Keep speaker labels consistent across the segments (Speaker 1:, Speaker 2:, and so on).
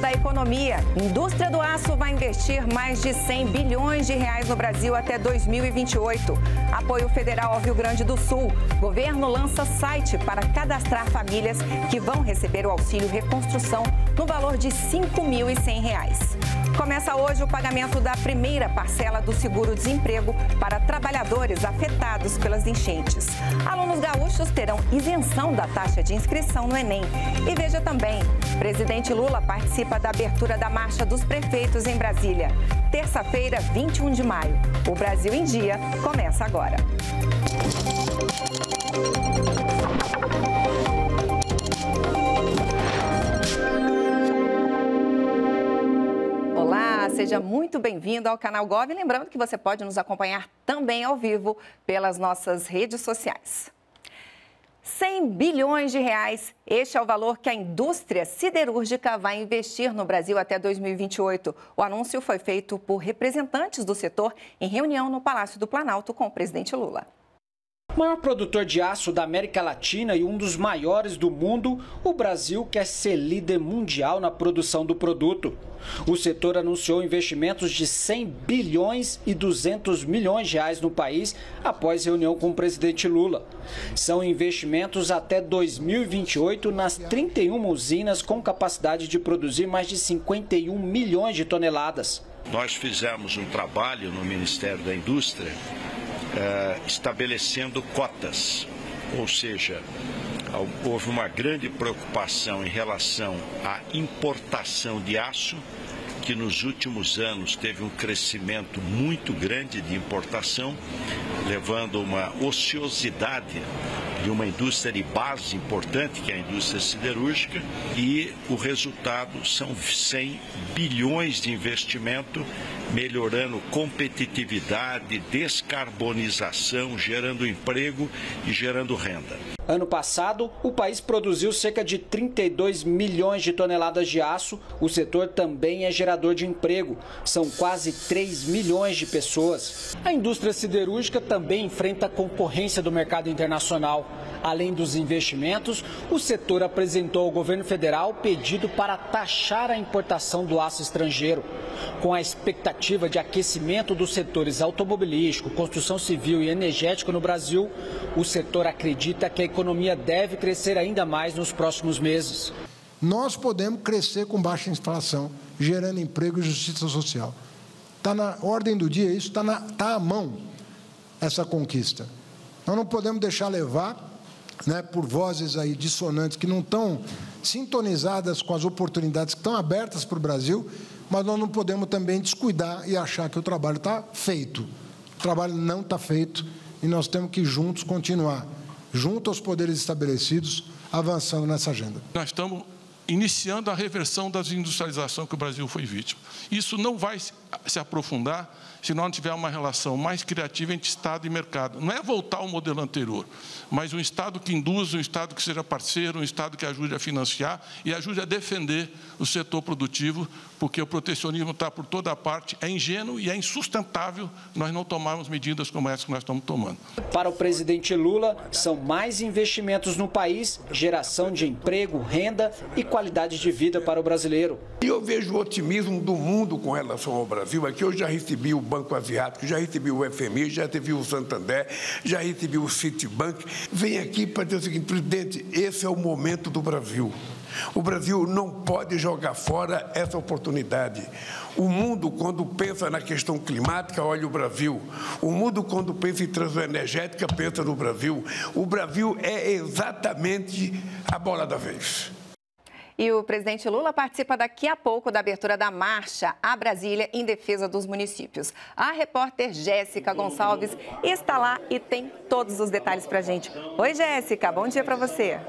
Speaker 1: da economia. Indústria do aço vai investir mais de 100 bilhões de reais no Brasil até 2028. Apoio federal ao Rio Grande do Sul. Governo lança site para cadastrar famílias que vão receber o auxílio reconstrução no valor de R$ 5.100. Começa hoje o pagamento da primeira parcela do seguro-desemprego para trabalhadores afetados pelas enchentes. Alunos gaúchos terão isenção da taxa de inscrição no Enem. E veja também, presidente Lula participa da abertura da Marcha dos Prefeitos em Brasília. Terça-feira, 21 de maio. O Brasil em Dia começa agora. Seja muito bem-vindo ao canal Gov. Lembrando que você pode nos acompanhar também ao vivo pelas nossas redes sociais. 100 bilhões de reais. Este é o valor que a indústria siderúrgica vai investir no Brasil até 2028. O anúncio foi feito por representantes do setor em reunião no Palácio do Planalto com o presidente Lula.
Speaker 2: Maior produtor de aço da América Latina e um dos maiores do mundo, o Brasil quer ser líder mundial na produção do produto. O setor anunciou investimentos de 100 bilhões e 200 milhões de reais no país após reunião com o presidente Lula. São investimentos até 2028 nas 31 usinas com capacidade de produzir mais de 51 milhões de toneladas.
Speaker 3: Nós fizemos um trabalho no Ministério da Indústria eh, estabelecendo cotas, ou seja, houve uma grande preocupação em relação à importação de aço, que nos últimos anos teve um crescimento muito grande de importação, levando uma ociosidade de uma indústria de base importante, que é a indústria siderúrgica, e o resultado são 100 bilhões de investimento, melhorando competitividade, descarbonização, gerando emprego e gerando renda.
Speaker 2: Ano passado, o país produziu cerca de 32 milhões de toneladas de aço. O setor também é gerador de emprego. São quase 3 milhões de pessoas. A indústria siderúrgica também enfrenta concorrência do mercado internacional. Além dos investimentos, o setor apresentou ao governo federal pedido para taxar a importação do aço estrangeiro. Com a expectativa de aquecimento dos setores automobilístico, construção civil e energético no Brasil, o setor acredita que a economia deve crescer ainda mais nos próximos meses.
Speaker 4: Nós podemos crescer com baixa inflação, gerando emprego e justiça social. Está na ordem do dia, isso está tá à mão, essa conquista. Nós não podemos deixar levar né, por vozes aí dissonantes que não estão sintonizadas com as oportunidades que estão abertas para o Brasil, mas nós não podemos também descuidar e achar que o trabalho está feito. O trabalho não está feito e nós temos que juntos continuar, junto aos poderes estabelecidos, avançando nessa agenda.
Speaker 5: Nós estamos iniciando a reversão da desindustrialização que o Brasil foi vítima. Isso não vai se aprofundar se nós não tiver uma relação mais criativa entre Estado e mercado. Não é voltar ao modelo anterior, mas um Estado que induza, um Estado que seja parceiro, um Estado que ajude a financiar e ajude a defender o setor produtivo, porque o protecionismo está por toda parte, é ingênuo e é insustentável nós não tomarmos medidas como essa que nós estamos tomando.
Speaker 2: Para o presidente Lula, são mais investimentos no país, geração de emprego, renda e qualidade de vida para o brasileiro.
Speaker 6: E eu vejo o otimismo do mundo com relação ao Brasil. Aqui eu já recebi o Banco Asiático, já recebi o FMI, já recebi o Santander, já recebi o Citibank. Vem aqui para dizer o seguinte, presidente, esse é o momento do Brasil. O Brasil não pode jogar fora essa oportunidade. O mundo, quando pensa na questão climática, olha o Brasil. O mundo, quando pensa em transição energética, pensa no Brasil. O Brasil é exatamente a bola da vez.
Speaker 1: E o presidente Lula participa daqui a pouco da abertura da marcha a Brasília em defesa dos municípios. A repórter Jéssica Gonçalves está lá e tem todos os detalhes para a gente. Oi, Jéssica, bom dia para você.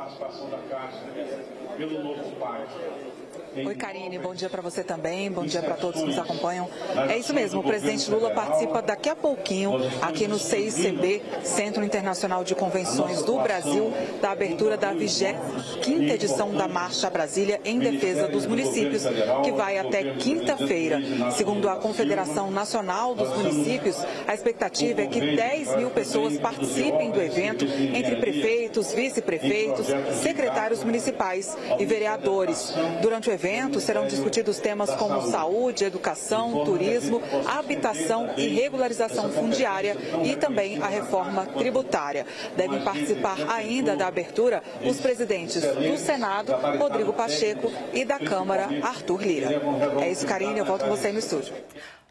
Speaker 7: Oi, Karine, bom dia para você também, bom dia para todos que nos acompanham. É isso mesmo, o presidente Lula participa daqui a pouquinho aqui no CICB, Centro Internacional de Convenções do Brasil, da abertura da 25 edição da Marcha Brasília em defesa dos municípios, que vai até quinta-feira. Segundo a Confederação Nacional dos Municípios, a expectativa é que 10 mil pessoas participem do evento, entre prefeitos, vice-prefeitos, secretários municipais e vereadores. Durante o evento, evento serão discutidos temas como saúde, educação, turismo, habitação e regularização fundiária e também a reforma tributária. Devem participar ainda da abertura os presidentes do Senado, Rodrigo Pacheco, e da Câmara, Arthur Lira. É isso, Karine, eu volto com você no estúdio.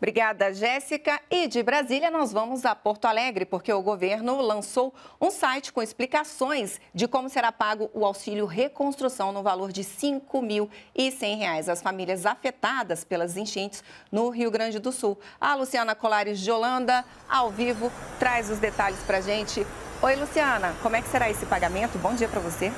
Speaker 1: Obrigada, Jéssica. E de Brasília, nós vamos a Porto Alegre, porque o governo lançou um site com explicações de como será pago o auxílio reconstrução no valor de R$ 5.100 às famílias afetadas pelas enchentes no Rio Grande do Sul. A Luciana Colares de Holanda, ao vivo, traz os detalhes para a gente. Oi, Luciana, como é que será esse pagamento? Bom dia para você.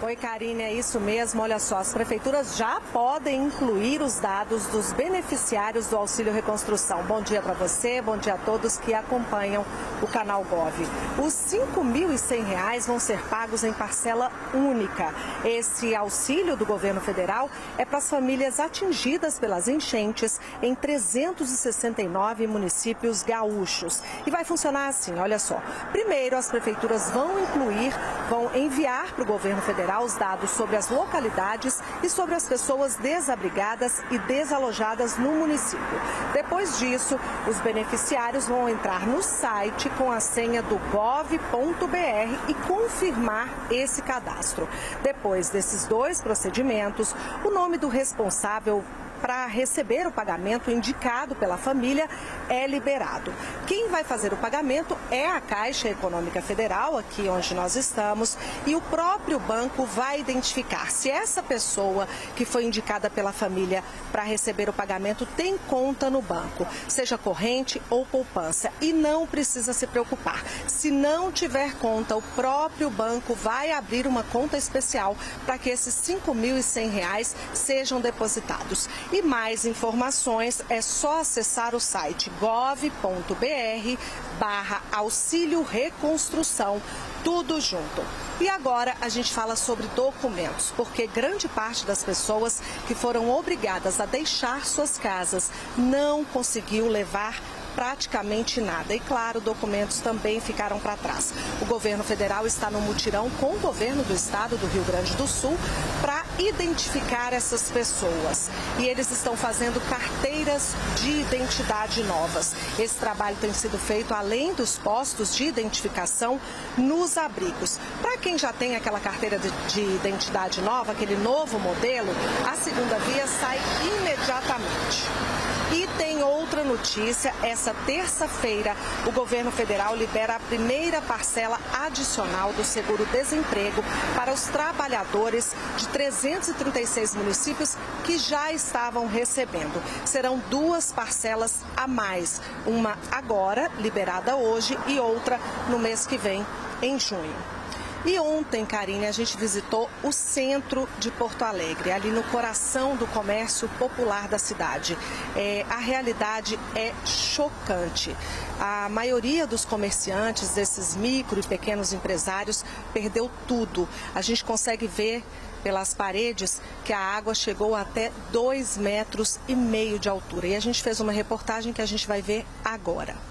Speaker 8: Oi, Karine, é isso mesmo. Olha só, as prefeituras já podem incluir os dados dos beneficiários do Auxílio Reconstrução. Bom dia para você, bom dia a todos que acompanham o canal Gov. Os R$ 5.100 vão ser pagos em parcela única. Esse auxílio do governo federal é para as famílias atingidas pelas enchentes em 369 municípios gaúchos. E vai funcionar assim, olha só. Primeiro, as prefeituras vão incluir, vão enviar para o governo federal os dados sobre as localidades e sobre as pessoas desabrigadas e desalojadas no município. Depois disso, os beneficiários vão entrar no site com a senha do gov.br e confirmar esse cadastro. Depois desses dois procedimentos, o nome do responsável para receber o pagamento indicado pela família é liberado. Quem vai fazer o pagamento é a Caixa Econômica Federal, aqui onde nós estamos, e o próprio banco vai identificar se essa pessoa que foi indicada pela família para receber o pagamento tem conta no banco, seja corrente ou poupança. E não precisa se preocupar. Se não tiver conta, o próprio banco vai abrir uma conta especial para que esses R$ 5.100 sejam depositados. E mais informações é só acessar o site gov.br barra auxílio reconstrução, tudo junto. E agora a gente fala sobre documentos, porque grande parte das pessoas que foram obrigadas a deixar suas casas não conseguiu levar praticamente nada. E claro, documentos também ficaram para trás. O governo federal está no mutirão com o governo do estado do Rio Grande do Sul para identificar essas pessoas. E eles estão fazendo carteiras de identidade novas. Esse trabalho tem sido feito além dos postos de identificação nos abrigos. Para quem já tem aquela carteira de, de identidade nova, aquele novo modelo, a segunda via sai imediatamente. E tem outra notícia: essa terça-feira, o governo federal libera a primeira parcela adicional do seguro-desemprego para os trabalhadores de 336 municípios que já estavam recebendo. Serão duas parcelas a mais: uma agora, liberada hoje, e outra no mês que vem, em junho. E ontem, Karine, a gente visitou o centro de Porto Alegre, ali no coração do comércio popular da cidade. É, a realidade é chocante. A maioria dos comerciantes, desses micro e pequenos empresários, perdeu tudo. A gente consegue ver pelas paredes que a água chegou até dois metros e meio de altura. E a gente fez uma reportagem que a gente vai ver agora.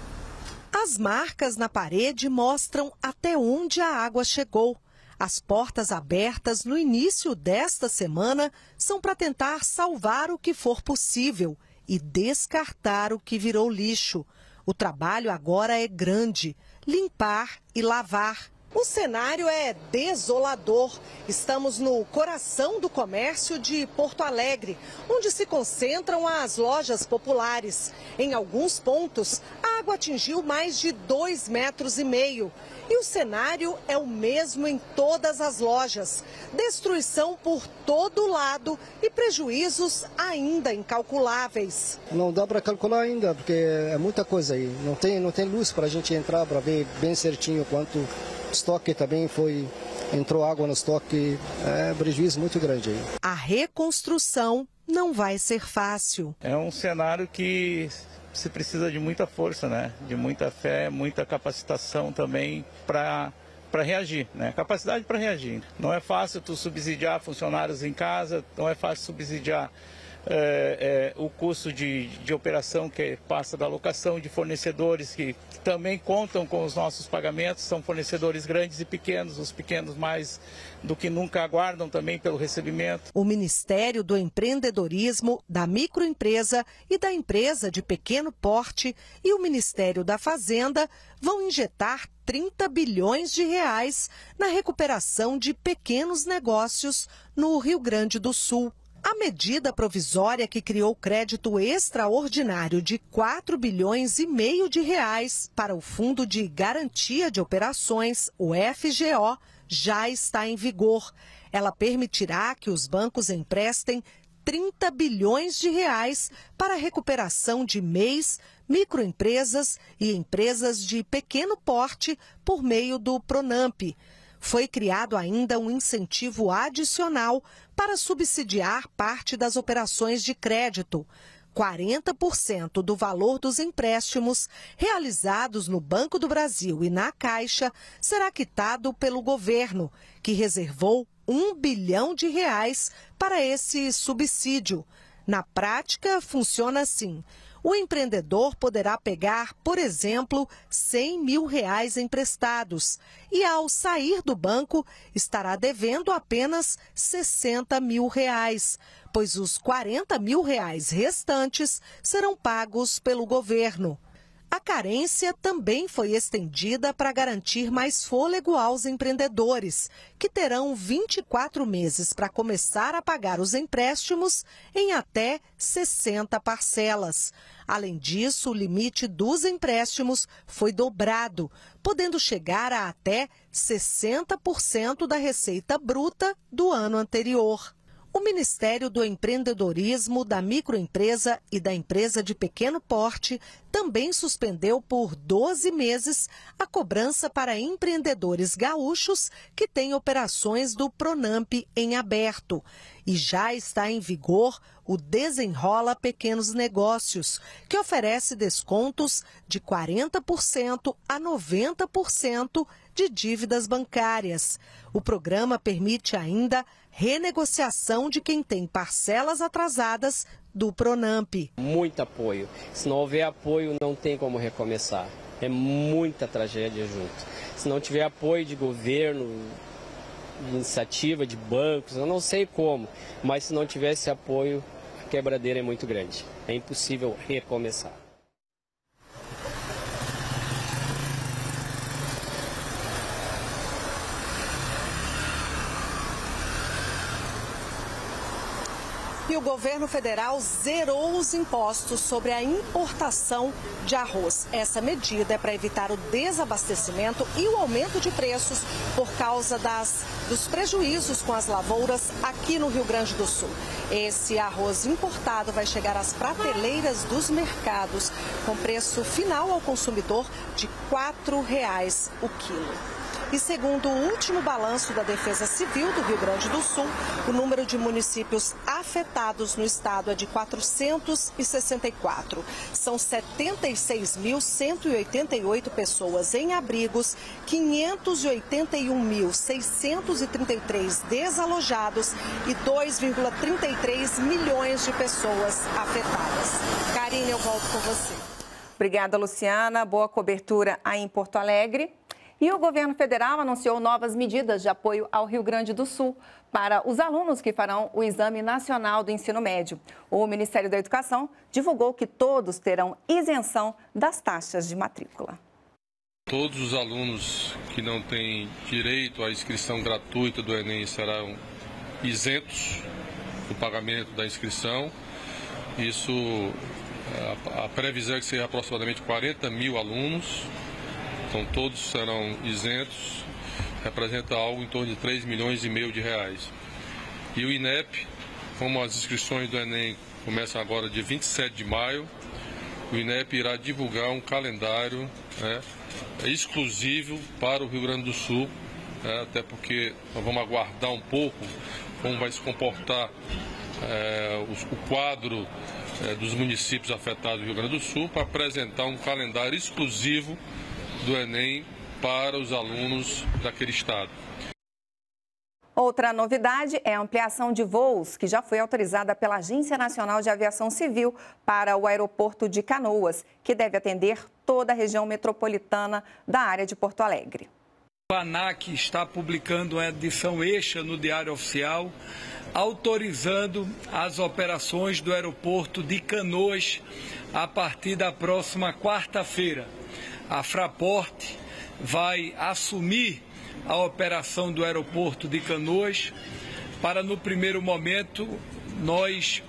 Speaker 8: As marcas na parede mostram até onde a água chegou. As portas abertas no início desta semana são para tentar salvar o que for possível e descartar o que virou lixo. O trabalho agora é grande: limpar e lavar. O cenário é desolador. Estamos no coração do comércio de Porto Alegre, onde se concentram as lojas populares. Em alguns pontos, a água atingiu mais de dois metros e meio. E o cenário é o mesmo em todas as lojas. Destruição por todo lado e prejuízos ainda incalculáveis.
Speaker 9: Não dá para calcular ainda, porque é muita coisa aí. Não tem, não tem luz para a gente entrar para ver bem certinho quanto estoque também foi entrou água no estoque, é prejuízo muito grande aí.
Speaker 8: A reconstrução não vai ser fácil.
Speaker 10: É um cenário que se precisa de muita força, né? De muita fé, muita capacitação também para para reagir, né? Capacidade para reagir. Não é fácil tu subsidiar funcionários em casa, não é fácil subsidiar é, é, o custo de, de operação que passa da alocação de fornecedores que também contam com os nossos pagamentos, são fornecedores grandes e pequenos, os pequenos mais do que nunca aguardam também pelo recebimento.
Speaker 8: O Ministério do Empreendedorismo, da Microempresa e da Empresa de Pequeno Porte e o Ministério da Fazenda vão injetar 30 bilhões de reais na recuperação de pequenos negócios no Rio Grande do Sul. A medida provisória que criou crédito extraordinário de 4 bilhões e meio de reais para o Fundo de Garantia de Operações, o FGO, já está em vigor. Ela permitirá que os bancos emprestem 30 bilhões de reais para a recuperação de MEIs, microempresas e empresas de pequeno porte por meio do Pronamp. Foi criado ainda um incentivo adicional para subsidiar parte das operações de crédito. 40% do valor dos empréstimos realizados no Banco do Brasil e na Caixa será quitado pelo governo, que reservou um bilhão de reais para esse subsídio. Na prática, funciona assim. O empreendedor poderá pegar, por exemplo, 100 mil reais emprestados e, ao sair do banco, estará devendo apenas 60 mil reais pois os 40 mil reais restantes serão pagos pelo governo. A carência também foi estendida para garantir mais fôlego aos empreendedores, que terão 24 meses para começar a pagar os empréstimos em até 60 parcelas. Além disso, o limite dos empréstimos foi dobrado, podendo chegar a até 60% da receita bruta do ano anterior. O Ministério do Empreendedorismo, da Microempresa e da Empresa de Pequeno Porte também suspendeu por 12 meses a cobrança para empreendedores gaúchos que têm operações do Pronamp em aberto. E já está em vigor o Desenrola Pequenos Negócios, que oferece descontos de 40% a 90% de dívidas bancárias. O programa permite ainda renegociação de quem tem parcelas atrasadas do Pronamp.
Speaker 11: Muito apoio. Se não houver apoio, não tem como recomeçar. É muita tragédia junto. Se não tiver apoio de governo, iniciativa de bancos, eu não sei como, mas se não tivesse apoio, a quebradeira é muito grande. É impossível recomeçar.
Speaker 8: E o governo federal zerou os impostos sobre a importação de arroz. Essa medida é para evitar o desabastecimento e o aumento de preços por causa das, dos prejuízos com as lavouras aqui no Rio Grande do Sul. Esse arroz importado vai chegar às prateleiras dos mercados com preço final ao consumidor de R$ 4,00 o quilo. E segundo o último balanço da Defesa Civil do Rio Grande do Sul, o número de municípios afetados no estado é de 464. São 76.188 pessoas em abrigos, 581.633 desalojados e 2,33 milhões de pessoas afetadas. Karine, eu volto com você.
Speaker 1: Obrigada, Luciana. Boa cobertura aí em Porto Alegre. E o governo federal anunciou novas medidas de apoio ao Rio Grande do Sul para os alunos que farão o Exame Nacional do Ensino Médio. O Ministério da Educação divulgou que todos terão isenção das taxas de matrícula.
Speaker 5: Todos os alunos que não têm direito à inscrição gratuita do Enem serão isentos do pagamento da inscrição. Isso, a previsão é que seja aproximadamente 40 mil alunos então todos serão isentos, representa algo em torno de 3 milhões e meio de reais. E o INEP, como as inscrições do Enem começam agora dia 27 de maio, o INEP irá divulgar um calendário né, exclusivo para o Rio Grande do Sul, né, até porque nós vamos aguardar um pouco como vai se comportar é, o, o, quadro é, dos municípios afetados do Rio Grande do Sul para apresentar um calendário exclusivo do Enem para os alunos daquele estado.
Speaker 1: Outra novidade é a ampliação de voos, que já foi autorizada pela Agência Nacional de Aviação Civil para o aeroporto de Canoas, que deve atender toda a região metropolitana da área de Porto Alegre.
Speaker 12: O ANAC está publicando uma edição extra no Diário Oficial, autorizando as operações do aeroporto de Canoas a partir da próxima quarta-feira. A Fraport vai assumir a operação do aeroporto de Canoas para, no primeiro momento, nós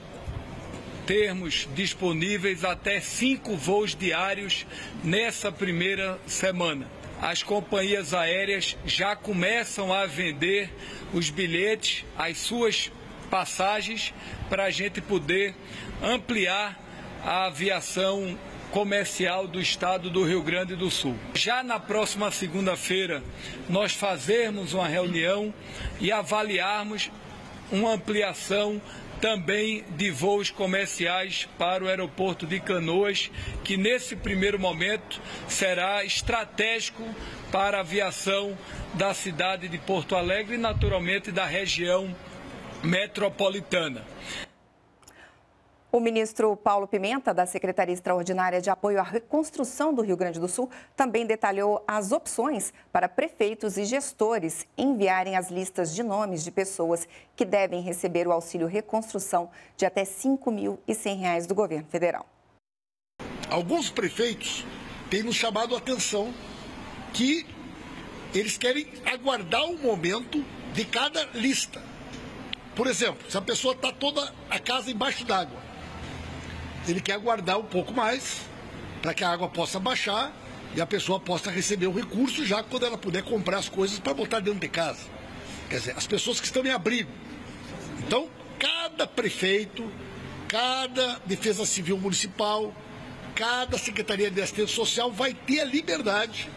Speaker 12: termos disponíveis até cinco voos diários nessa primeira semana. As companhias aéreas já começam a vender os bilhetes, as suas passagens, para a gente poder ampliar a aviação comercial do estado do Rio Grande do Sul. Já na próxima segunda-feira, nós fazermos uma reunião e avaliarmos uma ampliação também de voos comerciais para o aeroporto de Canoas, que nesse primeiro momento será estratégico para a aviação da cidade de Porto Alegre e, naturalmente, da região metropolitana.
Speaker 1: O ministro Paulo Pimenta, da Secretaria Extraordinária de Apoio à Reconstrução do Rio Grande do Sul, também detalhou as opções para prefeitos e gestores enviarem as listas de nomes de pessoas que devem receber o auxílio reconstrução de até R$ 5.100 do governo federal.
Speaker 13: Alguns prefeitos têm nos chamado a atenção que eles querem aguardar o momento de cada lista. Por exemplo, se a pessoa está toda a casa embaixo d'água, ele quer aguardar um pouco mais para que a água possa baixar e a pessoa possa receber o recurso já quando ela puder comprar as coisas para botar dentro de casa. Quer dizer, as pessoas que estão em abrigo. Então, cada prefeito, cada defesa civil municipal, cada secretaria de assistência social vai ter a liberdade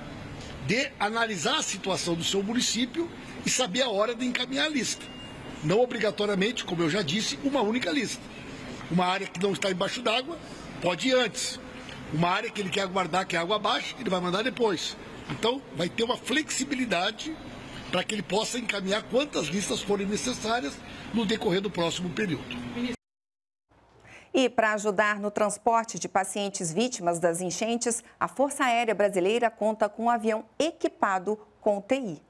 Speaker 13: de analisar a situação do seu município e saber a hora de encaminhar a lista. Não obrigatoriamente, como eu já disse, uma única lista. Uma área que não está embaixo d'água, pode ir antes. Uma área que ele quer aguardar que a água baixe, ele vai mandar depois. Então, vai ter uma flexibilidade para que ele possa encaminhar quantas listas forem necessárias no decorrer do próximo período.
Speaker 1: E para ajudar no transporte de pacientes vítimas das enchentes, a Força Aérea Brasileira conta com um avião equipado com UTI.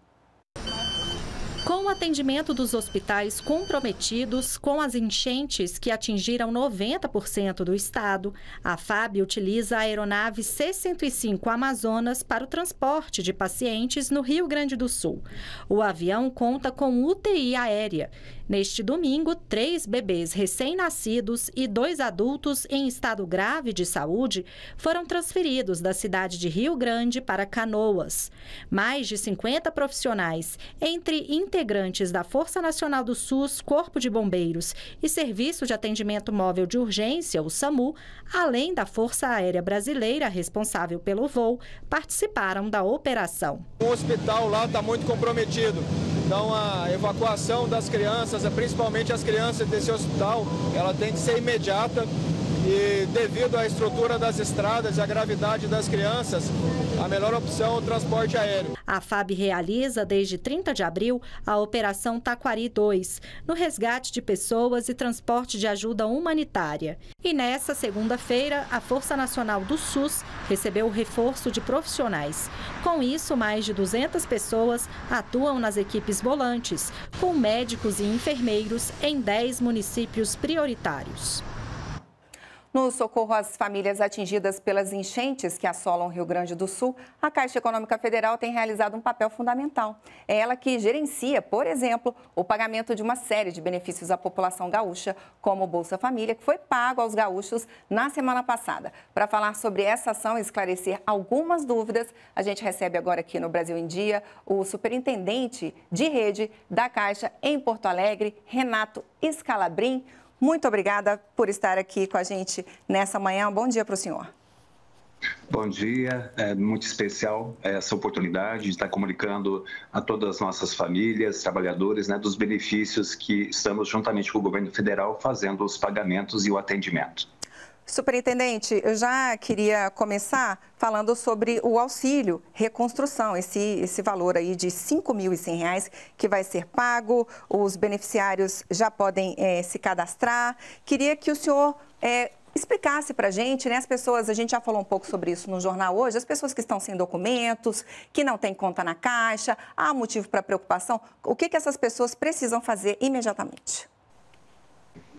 Speaker 14: Com o atendimento dos hospitais comprometidos com as enchentes que atingiram 90% do estado, a FAB utiliza a aeronave C-105 Amazonas para o transporte de pacientes no Rio Grande do Sul. O avião conta com UTI aérea Neste domingo, três bebês recém-nascidos e dois adultos em estado grave de saúde foram transferidos da cidade de Rio Grande para Canoas. Mais de 50 profissionais, entre integrantes da Força Nacional do SUS, Corpo de Bombeiros e Serviço de Atendimento Móvel de Urgência, o SAMU, além da Força Aérea Brasileira responsável pelo voo, participaram da operação.
Speaker 15: O hospital lá está muito comprometido. Então, a evacuação das crianças, principalmente as crianças desse hospital, ela tem que ser imediata e devido à estrutura das estradas e à gravidade das crianças, a melhor opção é o transporte aéreo.
Speaker 14: A FAB realiza desde 30 de abril a Operação Taquari 2, no resgate de pessoas e transporte de ajuda humanitária. E nessa segunda-feira, a Força Nacional do SUS recebeu o reforço de profissionais. Com isso, mais de 200 pessoas atuam nas equipes volantes, com médicos e enfermeiros em 10 municípios prioritários.
Speaker 1: No socorro às famílias atingidas pelas enchentes que assolam o Rio Grande do Sul, a Caixa Econômica Federal tem realizado um papel fundamental. É ela que gerencia, por exemplo, o pagamento de uma série de benefícios à população gaúcha, como o Bolsa Família, que foi pago aos gaúchos na semana passada. Para falar sobre essa ação e esclarecer algumas dúvidas, a gente recebe agora aqui no Brasil em Dia o superintendente de rede da Caixa em Porto Alegre, Renato Escalabrim. Muito obrigada por estar aqui com a gente nessa manhã. Bom dia para o senhor.
Speaker 16: Bom dia, é muito especial essa oportunidade de estar comunicando a todas as nossas famílias, trabalhadores, né, dos benefícios que estamos juntamente com o governo federal fazendo os pagamentos e o atendimento.
Speaker 1: Superintendente, eu já queria começar falando sobre o auxílio reconstrução, esse, esse valor aí de R$ 5.100 que vai ser pago, os beneficiários já podem é, se cadastrar. Queria que o senhor é, explicasse para a gente, né? As pessoas, a gente já falou um pouco sobre isso no jornal hoje, as pessoas que estão sem documentos, que não têm conta na caixa, há motivo para preocupação. O que, que essas pessoas precisam fazer imediatamente?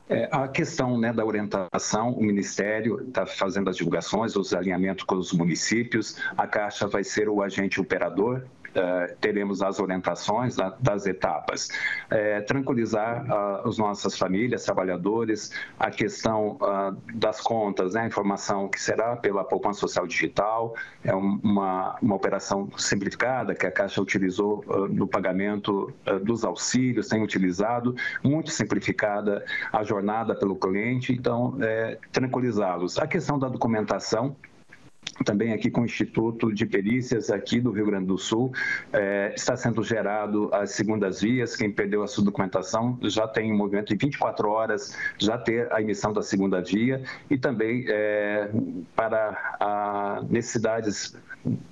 Speaker 16: É, a questão né, da orientação, o Ministério está fazendo as divulgações, os alinhamentos com os municípios, a Caixa vai ser o agente operador uh, teremos as orientações da, das etapas. É, tranquilizar uh, as nossas famílias, trabalhadores, a questão uh, das contas, né, a informação que será pela poupança social digital, é uma, uma operação simplificada que a Caixa utilizou no pagamento dos auxílios, tem utilizado, muito simplificada a jornada pelo cliente, então, é, tranquilizá-los. A questão da documentação, também aqui com o Instituto de Perícias aqui do Rio Grande do Sul. É, está sendo gerado as segundas vias, quem perdeu a sua documentação já tem um movimento em 24 horas, já ter a emissão da segunda via e também é, para necessidades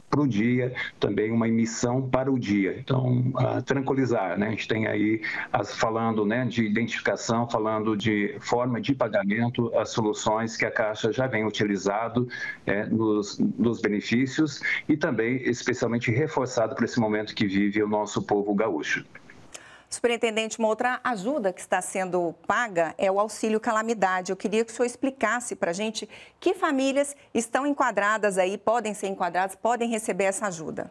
Speaker 16: para o dia, também uma emissão para o dia. Então, uh, tranquilizar, né? A gente tem aí, as, falando né, de identificação, falando de forma de pagamento, as soluções que a Caixa já vem utilizado é, nos, nos benefícios e também, especialmente, reforçado para esse momento que vive o nosso povo gaúcho.
Speaker 1: Superintendente, uma outra ajuda que está sendo paga é o auxílio calamidade. Eu queria que o senhor explicasse para a gente que famílias estão enquadradas aí, podem ser enquadradas, podem receber essa ajuda.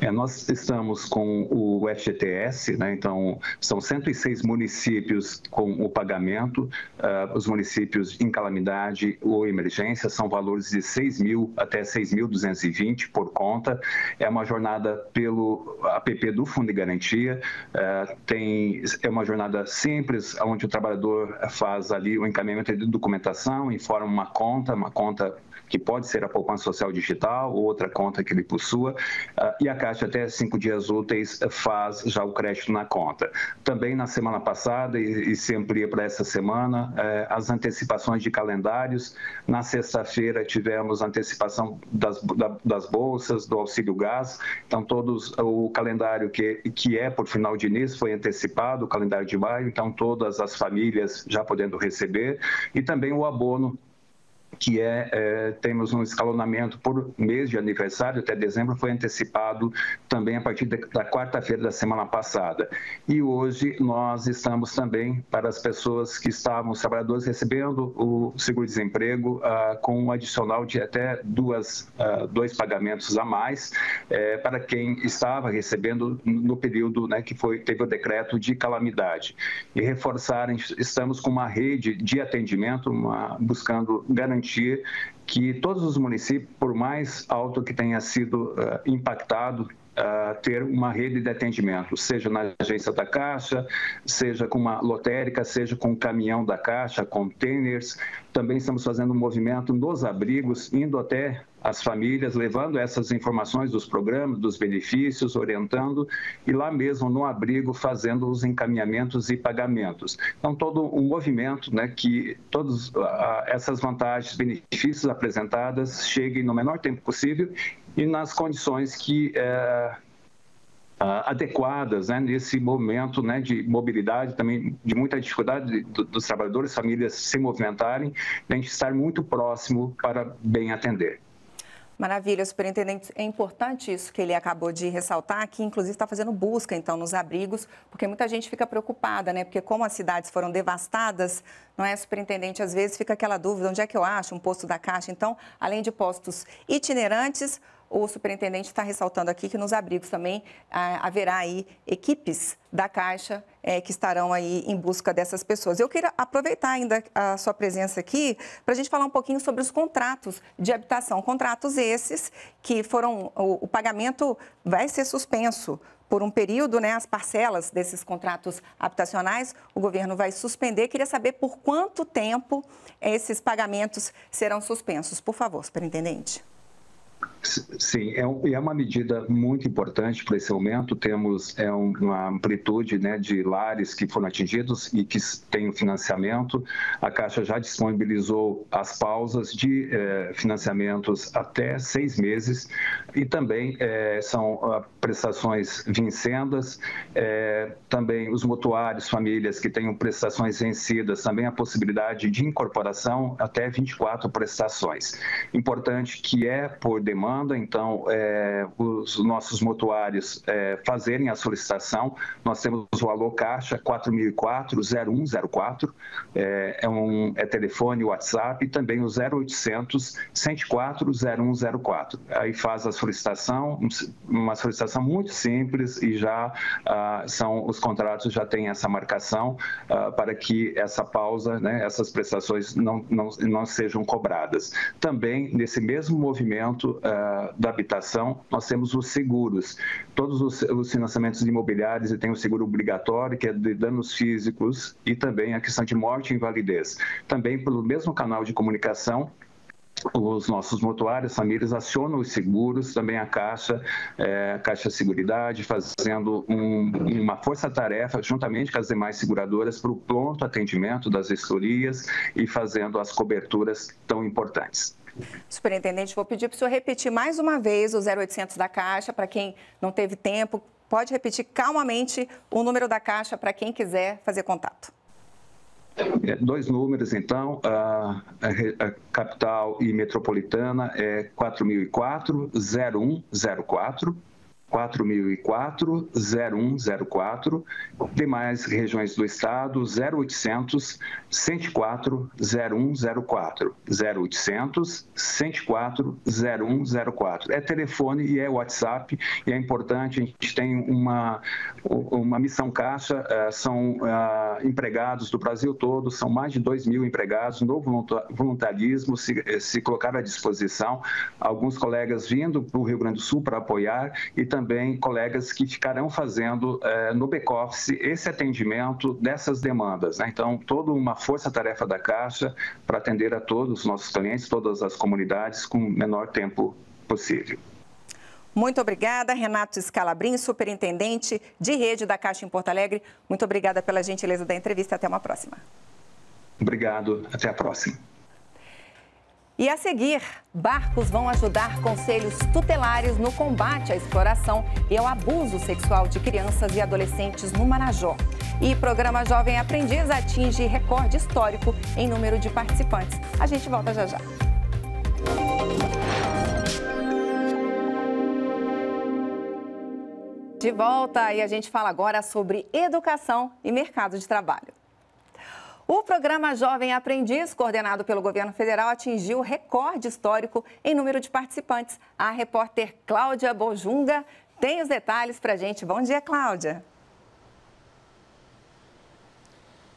Speaker 16: É, nós estamos com o FGTS, né, então são 106 municípios com o pagamento, uh, os municípios em calamidade ou emergência são valores de 6 mil até 6.220 por conta. É uma jornada pelo app do Fundo de Garantia, uh, tem, é uma jornada simples, onde o trabalhador faz ali o encaminhamento de documentação, informa uma conta, uma conta que pode ser a poupança social digital ou outra conta que ele possua, uh, e a Caixa até cinco dias úteis faz já o crédito na conta. Também na semana passada, e, e se amplia para essa semana, uh, as antecipações de calendários. Na sexta-feira tivemos antecipação das, da, das bolsas, do auxílio gás, então todos o calendário que, que é por final de início foi antecipado, o calendário de maio, então todas as famílias já podendo receber, e também o abono que é, é, temos um escalonamento por mês de aniversário até dezembro foi antecipado também a partir da quarta-feira da semana passada. E hoje nós estamos também para as pessoas que estavam os trabalhadores recebendo o seguro-desemprego ah, com um adicional de até duas ah, dois pagamentos a mais é, para quem estava recebendo no período né, que foi teve o decreto de calamidade. E reforçar estamos com uma rede de atendimento uma, buscando garantir garantir que todos os municípios, por mais alto que tenha sido uh, impactado, Uh, ter uma rede de atendimento, seja na agência da Caixa, seja com uma lotérica, seja com um caminhão da Caixa, containers. Também estamos fazendo um movimento nos abrigos, indo até as famílias, levando essas informações dos programas, dos benefícios, orientando e lá mesmo no abrigo fazendo os encaminhamentos e pagamentos. Então todo um movimento, né, que todas essas vantagens, benefícios apresentadas cheguem no menor tempo possível e nas condições que é, adequadas né, nesse momento né, de mobilidade, também de muita dificuldade dos trabalhadores, famílias se movimentarem, a gente estar muito próximo para bem atender.
Speaker 1: Maravilha, superintendente. É importante isso que ele acabou de ressaltar, que inclusive está fazendo busca, então, nos abrigos, porque muita gente fica preocupada, né? Porque como as cidades foram devastadas, não é, superintendente? Às vezes fica aquela dúvida, onde é que eu acho um posto da Caixa? Então, além de postos itinerantes, o superintendente está ressaltando aqui que nos abrigos também ah, haverá aí equipes da Caixa é, que estarão aí em busca dessas pessoas. Eu queria aproveitar ainda a sua presença aqui para a gente falar um pouquinho sobre os contratos de habitação. Contratos esses que foram, o, o pagamento vai ser suspenso por um período, né, as parcelas desses contratos habitacionais, o governo vai suspender. Queria saber por quanto tempo esses pagamentos serão suspensos. Por favor, superintendente.
Speaker 16: Sim, é, é uma medida muito importante para esse momento. Temos é, uma amplitude né, de lares que foram atingidos e que têm financiamento. A Caixa já disponibilizou as pausas de é, financiamentos até seis meses e também é, são uh, prestações vincendas. É, também os mutuários, famílias que tenham prestações vencidas, também a possibilidade de incorporação até 24 prestações. Importante que é por demanda então, é, os nossos motuários é, fazerem a solicitação. Nós temos o Alô Caixa 4004-0104, é, é, um, é telefone, WhatsApp, e também o 0800 104 0104. Aí faz a solicitação, uma solicitação muito simples e já ah, são os contratos já têm essa marcação ah, para que essa pausa, né, essas prestações não, não, não sejam cobradas. Também, nesse mesmo movimento, ah, da, habitação, nós temos os seguros. Todos os, os financiamentos imobiliários e tem o seguro obrigatório, que é de danos físicos, e também a questão de morte e invalidez. Também pelo mesmo canal de comunicação, os nossos mutuários, famílias, acionam os seguros, também a Caixa, é, Caixa Seguridade, fazendo um, uma força-tarefa, juntamente com as demais seguradoras, para o pronto atendimento das historias e fazendo as coberturas tão importantes.
Speaker 1: Superintendente, vou pedir para o senhor repetir mais uma vez o 0800 da Caixa, para quem não teve tempo. Pode repetir calmamente o número da Caixa para quem quiser fazer contato.
Speaker 16: É, dois números, então, a, a, capital e metropolitana é 4004 0104 4004 0104, demais regiões do estado 0800 104 0104, 0800 104 0104. É telefone e é WhatsApp e é importante, a gente tem uma, uma missão caixa, eh, são eh, empregados do Brasil todo, são mais de 2 mil empregados no voluntarismo, se, eh, se colocar à disposição, alguns colegas vindo para o Rio Grande do Sul para apoiar e também também colegas que ficarão fazendo é, no back-office esse atendimento dessas demandas. Né? Então, toda uma força-tarefa da Caixa para atender a todos os nossos clientes, todas as comunidades, com o menor tempo possível.
Speaker 1: Muito obrigada, Renato Scalabrin, superintendente de rede da Caixa em Porto Alegre. Muito obrigada pela gentileza da entrevista. Até uma próxima.
Speaker 16: Obrigado. Até a próxima.
Speaker 1: E a seguir, barcos vão ajudar conselhos tutelares no combate à exploração e ao abuso sexual de crianças e adolescentes no Marajó. E programa Jovem Aprendiz atinge recorde histórico em número de participantes. A gente volta já já. De volta e a gente fala agora sobre educação e mercado de trabalho. O programa Jovem Aprendiz, coordenado pelo governo federal, atingiu recorde histórico em número de participantes. A repórter Cláudia Bojunga tem os detalhes para a gente. Bom dia, Cláudia.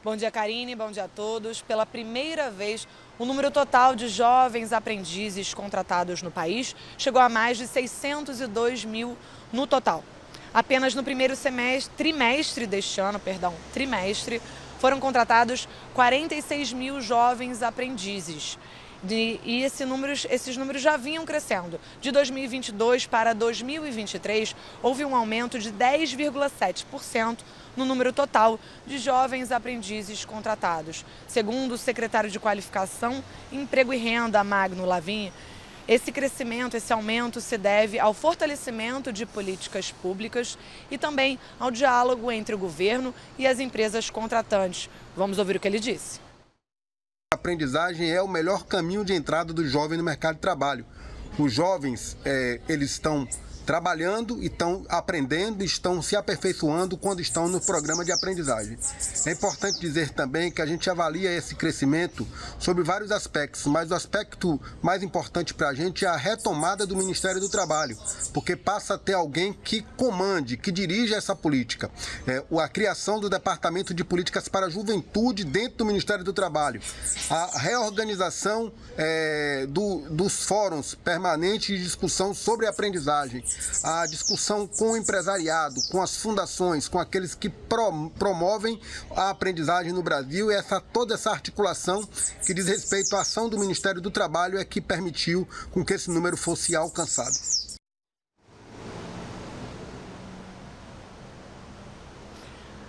Speaker 17: Bom dia, Karine. Bom dia a todos. Pela primeira vez, o número total de jovens aprendizes contratados no país chegou a mais de 602 mil no total. Apenas no primeiro semestre, trimestre deste ano, perdão, trimestre, foram contratados 46 mil jovens aprendizes. e esse esses números já vinham crescendo. De 2022 para 2023, houve um aumento de 10,7% no número total de jovens aprendizes contratados. Segundo o secretário de Qualificação, Emprego e Renda, Magno Lavin, esse crescimento, esse aumento se deve ao fortalecimento de políticas públicas e também ao diálogo entre o governo e as empresas contratantes. Vamos ouvir o que ele disse.
Speaker 18: A aprendizagem é o melhor caminho de entrada do jovem no mercado de trabalho. Os jovens, é, eles estão trabalhando, estão aprendendo, estão se aperfeiçoando quando estão no programa de aprendizagem. É importante dizer também que a gente avalia esse crescimento sobre vários aspectos, mas o aspecto mais importante para a gente é a retomada do Ministério do Trabalho, porque passa a ter alguém que comande, que dirija essa política. É, a criação do Departamento de Políticas para a Juventude dentro do Ministério do Trabalho, a reorganização é, do, dos fóruns permanentes de discussão sobre aprendizagem a discussão com o empresariado, com as fundações, com aqueles que promovem a aprendizagem no Brasil e essa, toda essa articulação que diz respeito à ação do Ministério do Trabalho é que permitiu com que esse número fosse alcançado.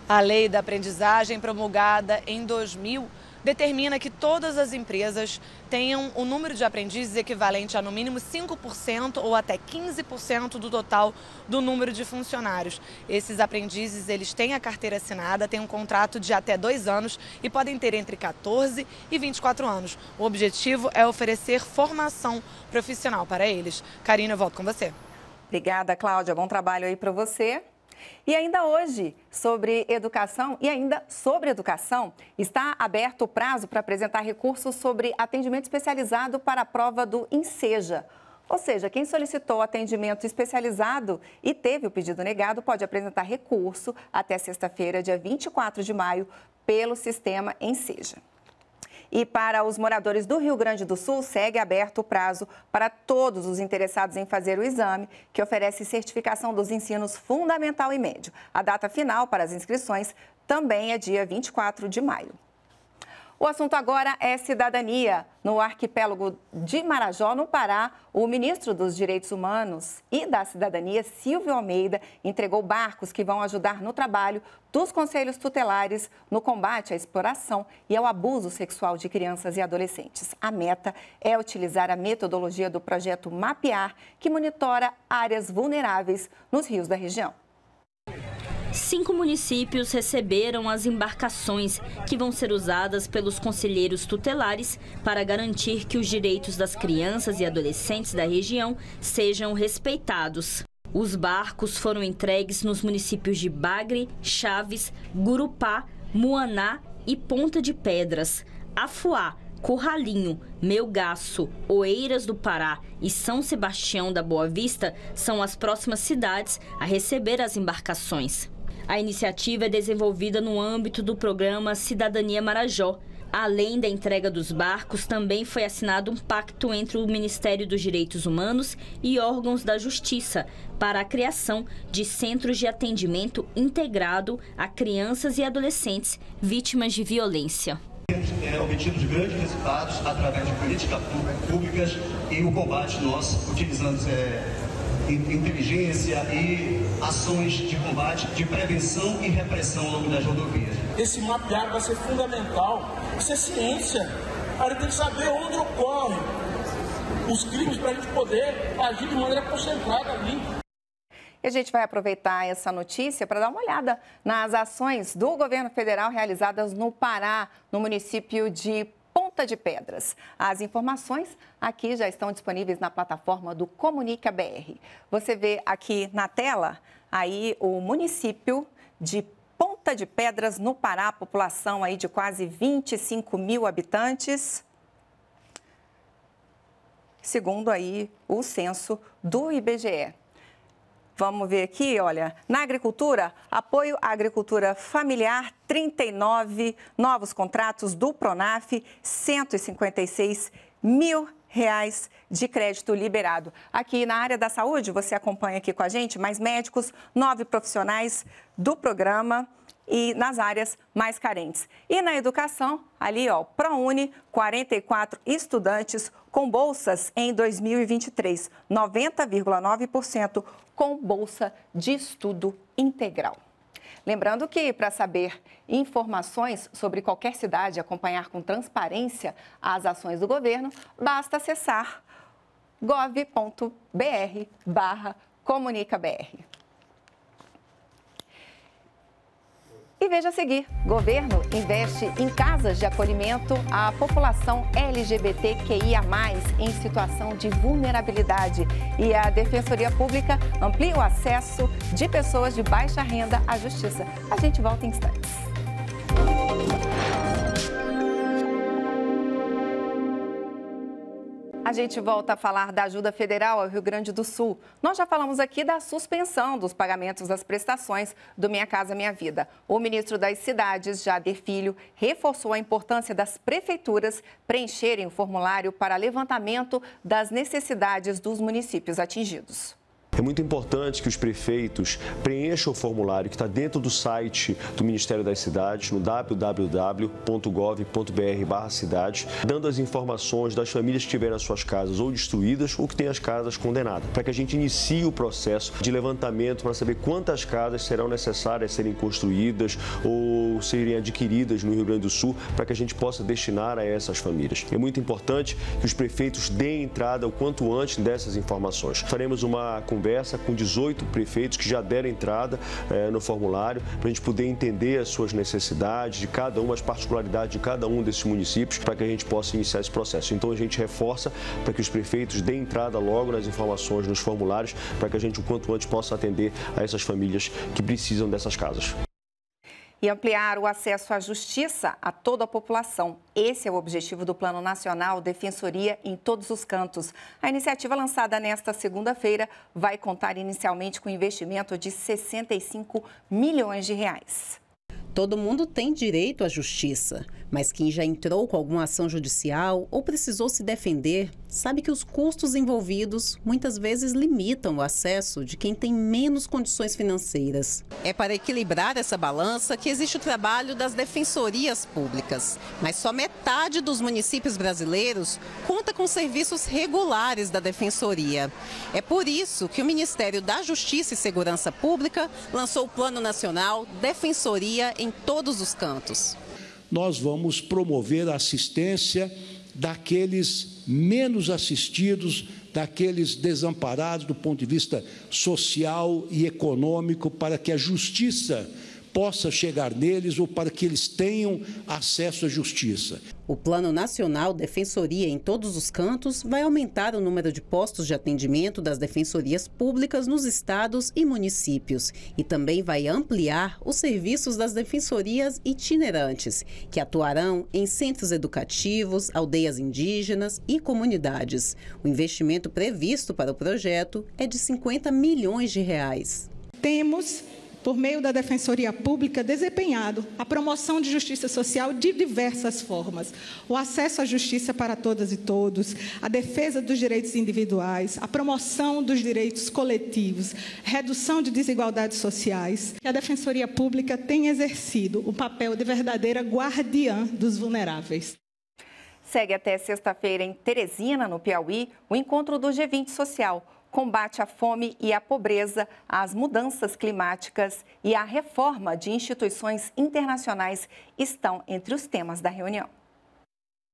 Speaker 17: A lei da aprendizagem promulgada em 2000 determina que todas as empresas tenham um número de aprendizes equivalente a no mínimo 5% ou até 15% do total do número de funcionários. Esses aprendizes eles têm a carteira assinada, têm um contrato de até dois anos e podem ter entre 14 e 24 anos. O objetivo é oferecer formação profissional para eles. Karina, eu volto com você.
Speaker 1: Obrigada, Cláudia. Bom trabalho aí para você. E ainda hoje, sobre educação e ainda sobre educação, está aberto o prazo para apresentar recursos sobre atendimento especializado para a prova do INSEJA. Ou seja, quem solicitou atendimento especializado e teve o pedido negado pode apresentar recurso até sexta-feira, dia 24 de maio, pelo sistema Enseja. E para os moradores do Rio Grande do Sul, segue aberto o prazo para todos os interessados em fazer o exame, que oferece certificação dos ensinos fundamental e médio. A data final para as inscrições também é dia 24 de maio. O assunto agora é cidadania. No arquipélago de Marajó, no Pará, o ministro dos Direitos Humanos e da Cidadania, Silvio Almeida, entregou barcos que vão ajudar no trabalho dos conselhos tutelares no combate à exploração e ao abuso sexual de crianças e adolescentes. A meta é utilizar a metodologia do projeto Mapear, que monitora áreas vulneráveis nos rios da região.
Speaker 19: Cinco municípios receberam as embarcações que vão ser usadas pelos conselheiros tutelares para garantir que os direitos das crianças e adolescentes da região sejam respeitados. Os barcos foram entregues nos municípios de Bagre, Chaves, Gurupá, Muaná e Ponta de Pedras. Afuá, Curralinho, Melgaço, Oeiras do Pará e São Sebastião da Boa Vista são as próximas cidades a receber as embarcações. A iniciativa é desenvolvida no âmbito do programa Cidadania Marajó. Além da entrega dos barcos, também foi assinado um pacto entre o Ministério dos Direitos Humanos e órgãos da Justiça para a criação de centros de atendimento integrado a crianças e adolescentes vítimas de violência.
Speaker 20: É, obtidos grandes resultados através de políticas públicas e o combate nós, utilizando é, inteligência e ações de combate, de prevenção e repressão ao longo das rodovias.
Speaker 21: Esse mapear vai ser fundamental. Isso é ciência. A gente tem que saber onde ocorrem os crimes para a gente poder agir de maneira concentrada ali.
Speaker 1: E a gente vai aproveitar essa notícia para dar uma olhada nas ações do governo federal realizadas no Pará, no município de Ponta de Pedras. As informações aqui já estão disponíveis na plataforma do Comunica BR. Você vê aqui na tela aí o município de Ponta de Pedras, no Pará, população aí de quase 25 mil habitantes. Segundo aí o censo do IBGE. Vamos ver aqui, olha, na agricultura, apoio à agricultura familiar, 39 novos contratos do Pronaf, 156 mil reais de crédito liberado. Aqui na área da saúde, você acompanha aqui com a gente, mais médicos, nove profissionais do programa e nas áreas mais carentes. E na educação, ali ó, ProUni, 44 estudantes com bolsas em 2023, 90,9% com bolsa de estudo integral. Lembrando que, para saber informações sobre qualquer cidade, acompanhar com transparência as ações do governo, basta acessar gov.br barra comunicabr. E veja a seguir: governo investe em casas de acolhimento à população LGBTQIA, em situação de vulnerabilidade. E a Defensoria Pública amplia o acesso de pessoas de baixa renda à justiça. A gente volta em instantes. A gente volta a falar da ajuda federal ao Rio Grande do Sul. Nós já falamos aqui da suspensão dos pagamentos das prestações do Minha Casa Minha Vida. O ministro das Cidades, Jader Filho, reforçou a importância das prefeituras preencherem o formulário para levantamento das necessidades dos municípios atingidos.
Speaker 22: É muito importante que os prefeitos preencham o formulário que está dentro do site do Ministério das Cidades, no www.gov.br/cidades, dando as informações das famílias que tiveram as suas casas ou destruídas ou que têm as casas condenadas, para que a gente inicie o processo de levantamento para saber quantas casas serão necessárias serem construídas ou serem adquiridas no Rio Grande do Sul, para que a gente possa destinar a essas famílias. É muito importante que os prefeitos deem entrada o quanto antes dessas informações. Faremos uma conversa conversa com 18 prefeitos que já deram entrada é, no formulário, para a gente poder entender as suas necessidades de cada um, as particularidades de cada um desses municípios, para que a gente possa iniciar esse processo. Então a gente reforça para que os prefeitos deem entrada logo nas informações, nos formulários, para que a gente o quanto antes possa atender a essas famílias que precisam dessas casas
Speaker 1: e ampliar o acesso à justiça a toda a população. Esse é o objetivo do Plano Nacional Defensoria em Todos os Cantos. A iniciativa lançada nesta segunda-feira vai contar inicialmente com investimento de 65 milhões de reais.
Speaker 23: Todo mundo tem direito à justiça, mas quem já entrou com alguma ação judicial ou precisou se defender sabe que os custos envolvidos muitas vezes limitam o acesso de quem tem menos condições financeiras. É para equilibrar essa balança que existe o trabalho das defensorias públicas, mas só metade dos municípios brasileiros conta com serviços regulares da defensoria. É por isso que o Ministério da Justiça e Segurança Pública lançou o Plano Nacional Defensoria em todos os cantos.
Speaker 24: Nós vamos promover a assistência daqueles menos assistidos, daqueles desamparados do ponto de vista social e econômico, para que a justiça possa chegar neles ou para que eles tenham acesso à justiça.
Speaker 23: O Plano Nacional Defensoria em Todos os Cantos vai aumentar o número de postos de atendimento das defensorias públicas nos estados e municípios e também vai ampliar os serviços das defensorias itinerantes, que atuarão em centros educativos, aldeias indígenas e comunidades. O investimento previsto para o projeto é de 50 milhões de reais.
Speaker 25: Temos por meio da Defensoria Pública, desempenhado a promoção de justiça social de diversas formas: o acesso à justiça para todas e todos, a defesa dos direitos individuais, a promoção dos direitos coletivos, redução de desigualdades sociais. E a Defensoria Pública tem exercido o papel de verdadeira guardiã dos vulneráveis.
Speaker 1: Segue até sexta-feira em Teresina, no Piauí, o encontro do G20 Social combate à fome e à pobreza, às mudanças climáticas e à reforma de instituições internacionais estão entre os temas da reunião.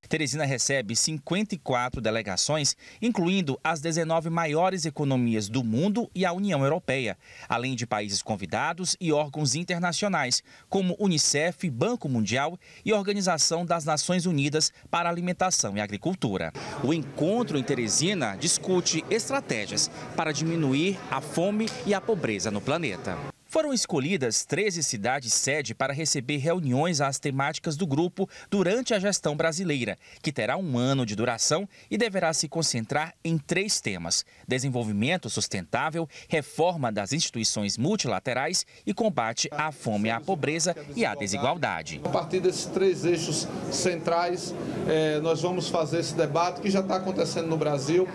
Speaker 26: Teresina recebe 54 delegações, incluindo as 19 maiores economias do mundo e a União Europeia, além de países convidados e órgãos internacionais, como Unicef, Banco Mundial e Organização das Nações Unidas para Alimentação e Agricultura. O encontro em Teresina discute estratégias para diminuir a fome e a pobreza no planeta. Foram escolhidas 13 cidades sede para receber reuniões às temáticas do grupo durante a gestão brasileira, que terá um ano de duração e deverá se concentrar em três temas: desenvolvimento sustentável, reforma das instituições multilaterais e combate à fome, à pobreza e à desigualdade.
Speaker 27: A partir desses três eixos centrais, eh, nós vamos fazer esse debate que já está acontecendo no Brasil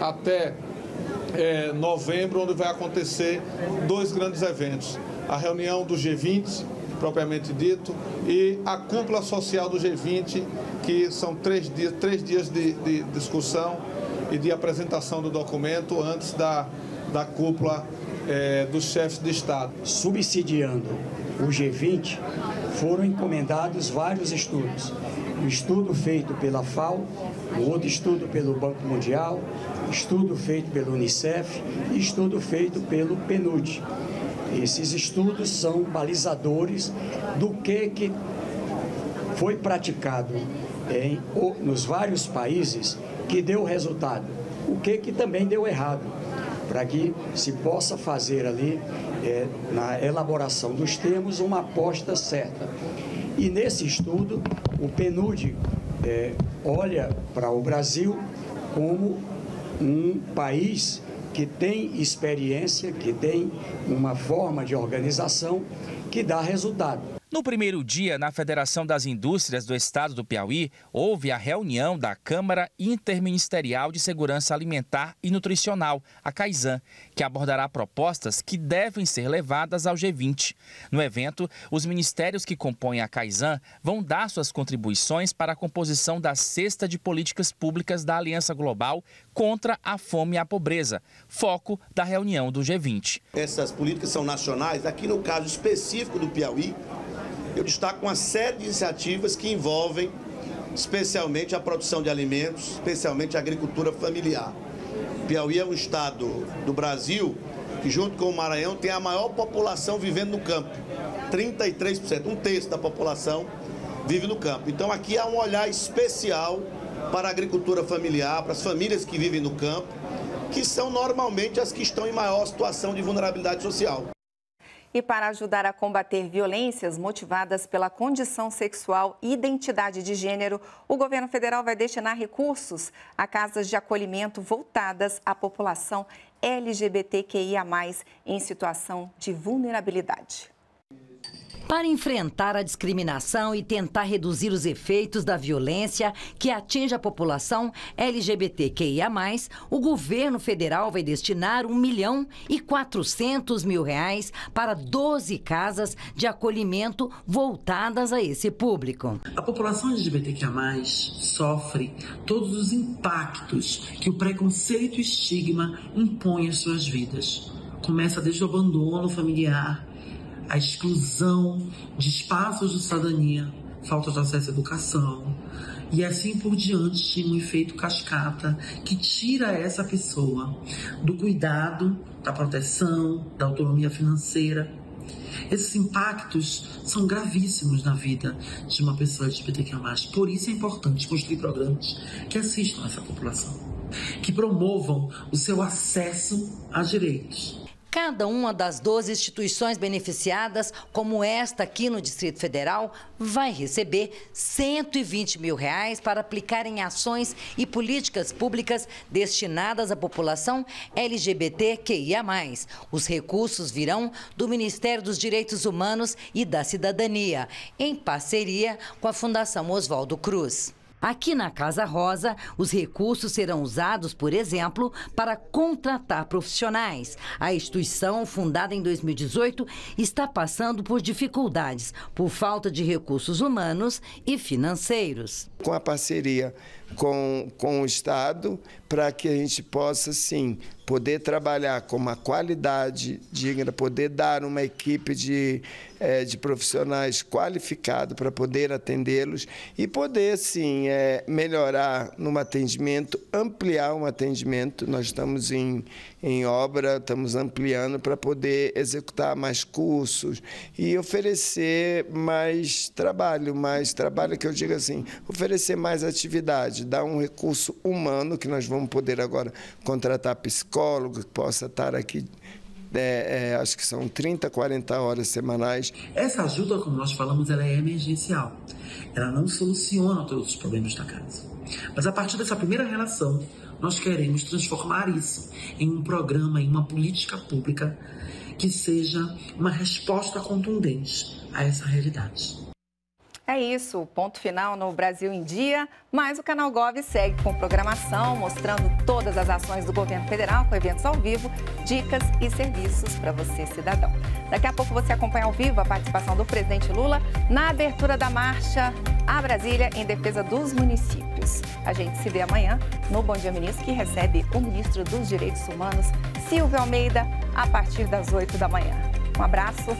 Speaker 27: até é, novembro, onde vai acontecer dois grandes eventos. A reunião do G20, propriamente dito, e a cúpula social do G20, que são três dias, três dias de, de discussão e de apresentação do documento antes da, da cúpula é, dos chefes de Estado.
Speaker 28: Subsidiando o G20, foram encomendados vários estudos. Um estudo feito pela FAO, um outro estudo pelo Banco Mundial, estudo feito pelo Unicef e estudo feito pelo PNUD. Esses estudos são balizadores do que, que foi praticado em, nos vários países que deu resultado, o que, que também deu errado, para que se possa fazer ali, é, na elaboração dos termos, uma aposta certa. E nesse estudo, o PNUD é, olha para o Brasil como um país que tem experiência, que tem uma forma de organização que dá resultado.
Speaker 26: No primeiro dia, na Federação das Indústrias do Estado do Piauí, houve a reunião da Câmara Interministerial de Segurança Alimentar e Nutricional, a CAISAN, que abordará propostas que devem ser levadas ao G20. No evento, os ministérios que compõem a CAISAN vão dar suas contribuições para a composição da cesta de políticas públicas da Aliança Global contra a fome e a pobreza, foco da reunião do G20.
Speaker 29: Essas políticas são nacionais, aqui no caso específico do Piauí, eu destaco uma série de iniciativas que envolvem especialmente a produção de alimentos, especialmente a agricultura familiar. Piauí é um estado do Brasil que, junto com o Maranhão, tem a maior população vivendo no campo. 33%, um terço da população vive no campo. Então aqui há um olhar especial para a agricultura familiar, para as famílias que vivem no campo, que são normalmente as que estão em maior situação de vulnerabilidade social.
Speaker 1: E para ajudar a combater violências motivadas pela condição sexual e identidade de gênero, o governo federal vai destinar recursos a casas de acolhimento voltadas à população LGBTQIA, em situação de vulnerabilidade.
Speaker 30: Para enfrentar a discriminação e tentar reduzir os efeitos da violência que atinge a população LGBTQIA, o governo federal vai destinar 1 milhão e 400 mil reais para 12 casas de acolhimento voltadas a esse público.
Speaker 31: A população LGBTQIA sofre todos os impactos que o preconceito e estigma impõem às suas vidas. Começa desde o abandono familiar a exclusão de espaços de cidadania, falta de acesso à educação, e assim por diante, um efeito cascata que tira essa pessoa do cuidado, da proteção, da autonomia financeira. Esses impactos são gravíssimos na vida de uma pessoa LGBTQIA+. Por isso é importante construir programas que assistam essa população, que promovam o seu acesso a direitos
Speaker 30: Cada uma das 12 instituições beneficiadas, como esta aqui no Distrito Federal, vai receber 120 mil reais para aplicar em ações e políticas públicas destinadas à população LGBTQIA+. Os recursos virão do Ministério dos Direitos Humanos e da Cidadania, em parceria com a Fundação Oswaldo Cruz. Aqui na Casa Rosa, os recursos serão usados, por exemplo, para contratar profissionais. A instituição, fundada em 2018, está passando por dificuldades por falta de recursos humanos e financeiros.
Speaker 32: Com a parceria com, com o Estado, para que a gente possa, sim, poder trabalhar com uma qualidade digna, poder dar uma equipe de, é, de profissionais qualificados para poder atendê-los e poder, sim, é, melhorar no atendimento, ampliar um atendimento. Nós estamos em, em obra, estamos ampliando para poder executar mais cursos e oferecer mais trabalho, mais trabalho que eu digo assim, oferecer mais atividade, dar um recurso humano que nós vamos poder agora contratar psicólogo que possa estar aqui é, é, acho que são 30, 40 horas semanais.
Speaker 31: Essa ajuda, como nós falamos, ela é emergencial. Ela não soluciona todos os problemas da casa. Mas a partir dessa primeira relação, nós queremos transformar isso em um programa, em uma política pública que seja uma resposta contundente a essa realidade.
Speaker 1: É isso, ponto final no Brasil em Dia, mas o canal Gov segue com programação, mostrando todas as ações do governo federal, com eventos ao vivo, dicas e serviços para você, cidadão. Daqui a pouco você acompanha ao vivo a participação do presidente Lula na abertura da marcha a Brasília em defesa dos municípios. A gente se vê amanhã no Bom Dia Ministro, que recebe o ministro dos Direitos Humanos, Silvio Almeida, a partir das 8 da manhã. Um abraço.